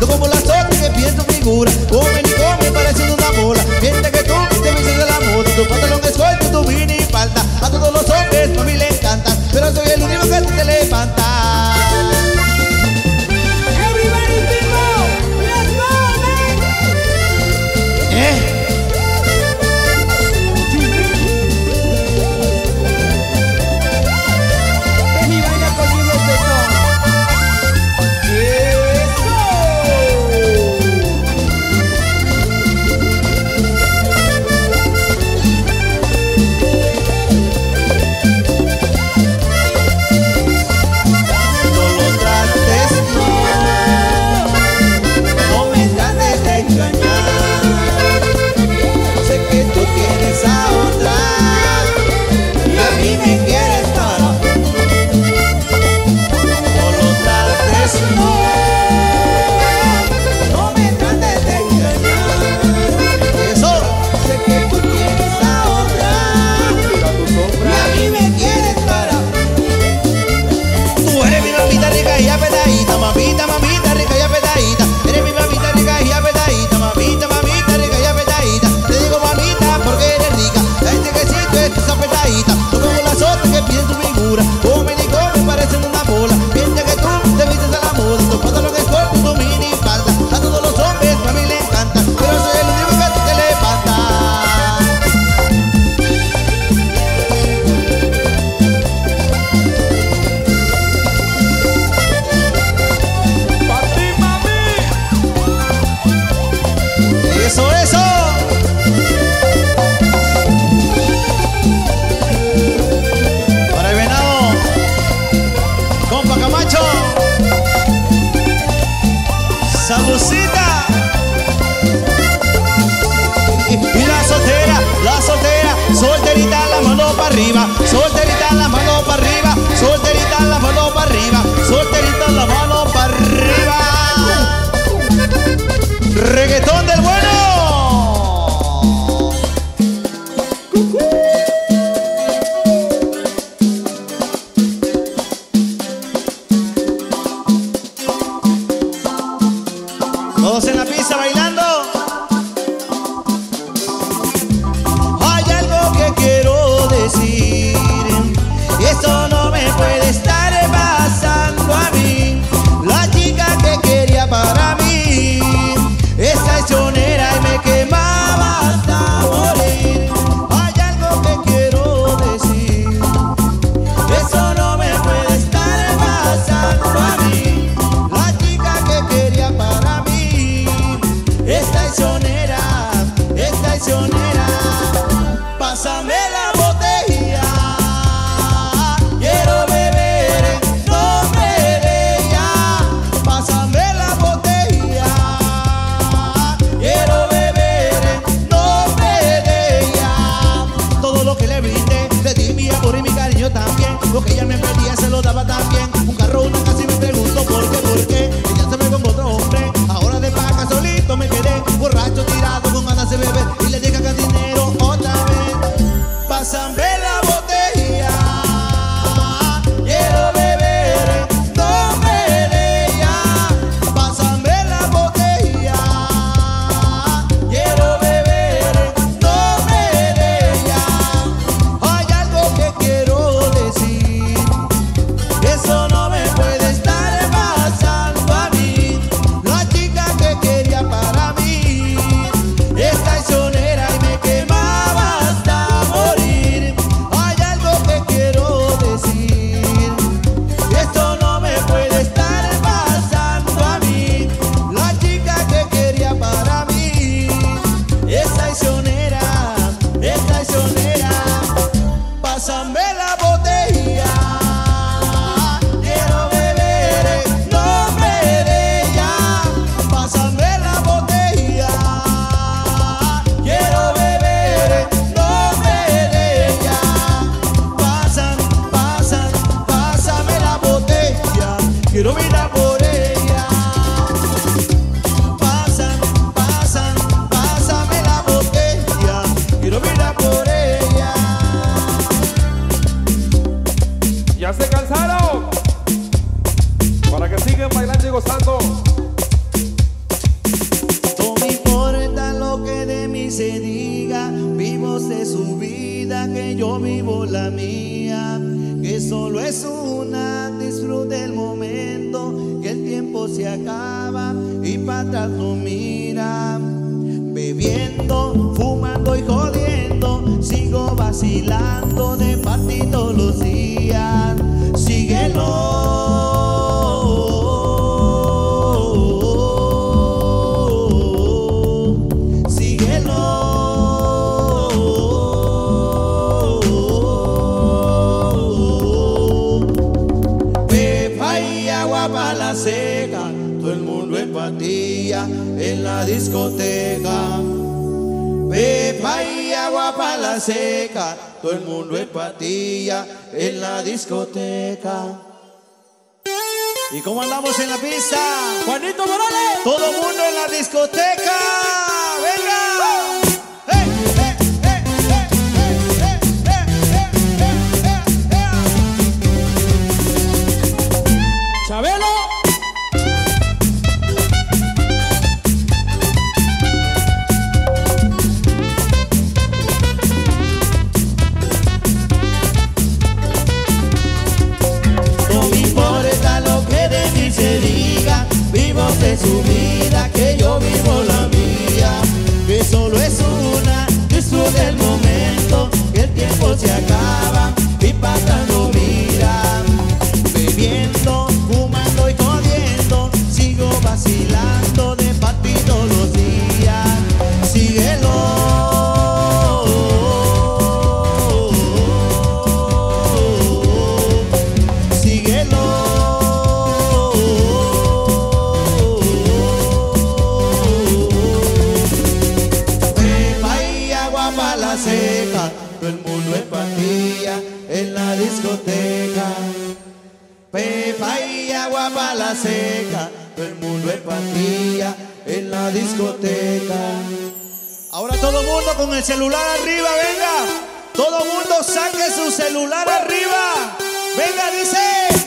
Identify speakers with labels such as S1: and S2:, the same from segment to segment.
S1: No como las otras que pienso figura. sabucita. Y la soltera, la soltera, solterita, la mano para arriba, solterita. Y para atrás no mira. Bebiendo, fumando y jodiendo, sigo vacilando de party todos los días. La discoteca. Pepa y agua para la seca, todo el mundo en patilla en la discoteca. ¿Y cómo andamos en la pista?
S2: Juanito Morales.
S1: Todo mundo en la discoteca. Mí se diga, vivo de su vida, que yo vivo seca, todo el mundo en patilla en la discoteca. Ahora todo el mundo con el celular arriba, venga. Todo el mundo saque su celular arriba. Venga, dice.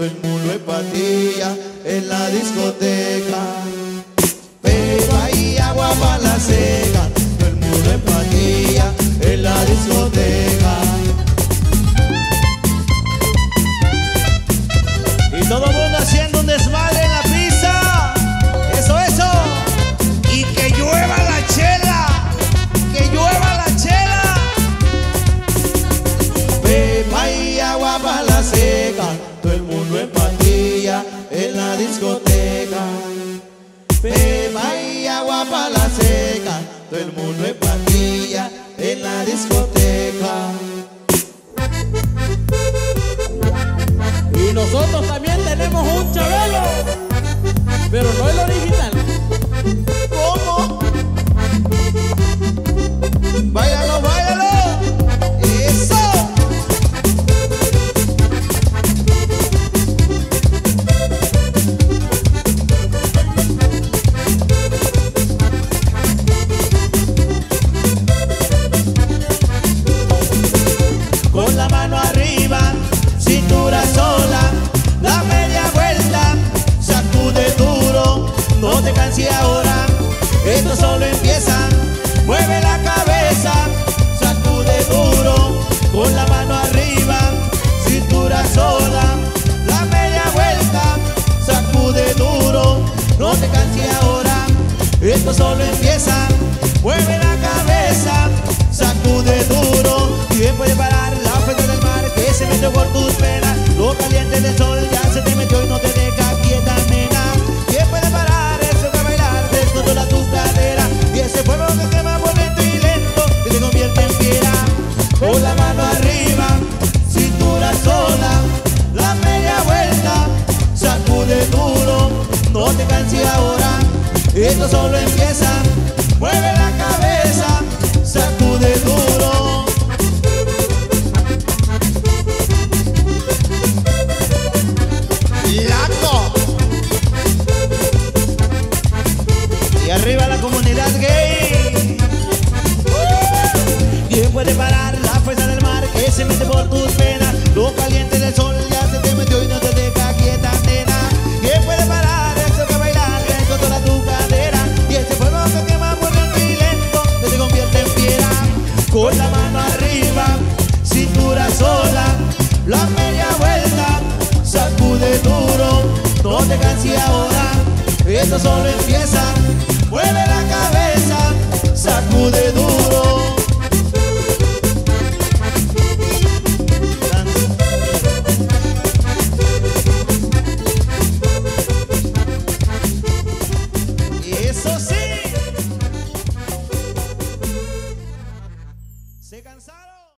S1: bailando el mulo hepatía en la discoteca. Beba y agua para la seca, el mulo hepatía en la discoteca. la mano arriba, cintura sola, da media vuelta, sacude duro, no te canses ahora, esto solo empieza, mueve la cabeza, sacude duro, con la mano arriba, cintura sola, da media vuelta, sacude duro, no te canses ahora, esto solo empieza, mueve la esto solo empieza. Mueve la cabeza, sacude duro. ¡Laco! Y arriba la comunidad gay. ¿Quién puede parar? de casi ahora, esto solo empieza, mueve la cabeza, sacude duro.